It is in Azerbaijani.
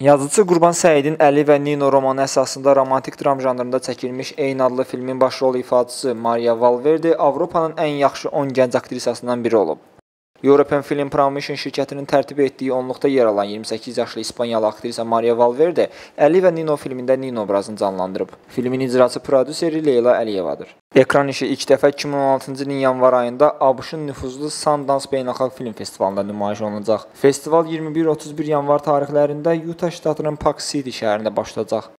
Yazıçı Qurban Səidin Əli və Nino romanı əsasında romantik dram janrında çəkilmiş eyni adlı filmin başrol ifaçısı Maria Valverde Avropanın ən yaxşı 10 gənc aktrisasından biri olub. European Film Promotion şirkətinin tərtib etdiyi onluqda yer alan 28 yaşlı İspaniyalı aktrisa Maria Valverde Əli və Nino filmində Nino obrazını canlandırıb. Filmin icraçı prodüseri Leyla Əliyevadır. Ekran işi ilk dəfə 2016-cı ilin yanvar ayında ABŞ-ın nüfuzlu Sundance Beynəlxalq Film Festivalında nümayiş olunacaq. Festival 21-31 yanvar tarixlərində Utah ştatının Park City şəhərində başlayacaq.